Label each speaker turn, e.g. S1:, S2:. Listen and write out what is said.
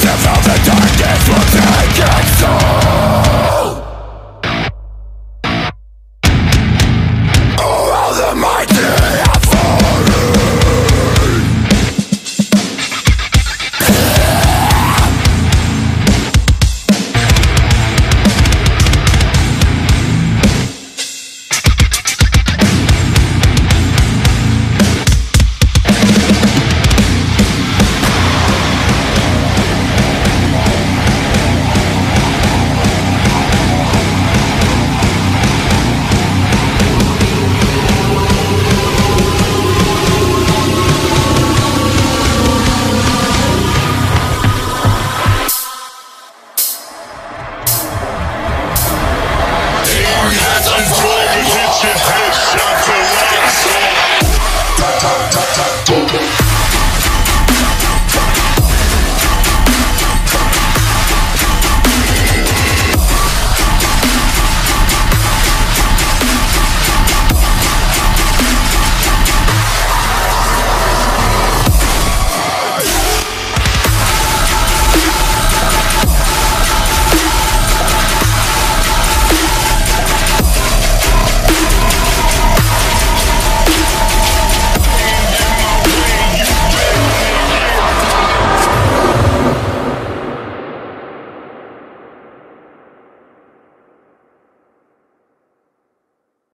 S1: to fill the dark Transformers, it's your headshot to rock.